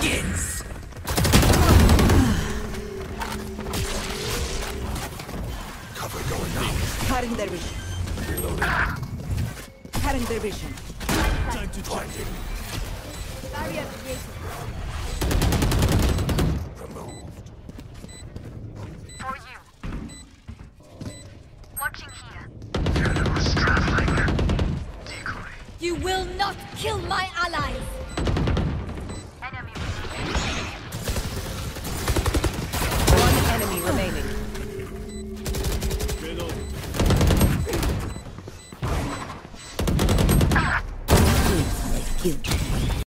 begins. Cover going out. Cutting their vision. Cutting their vision. Blinding. Barrier created. Removed. For you. Watching here. Shadows traveling. Decoy. You will not kill my allies! you.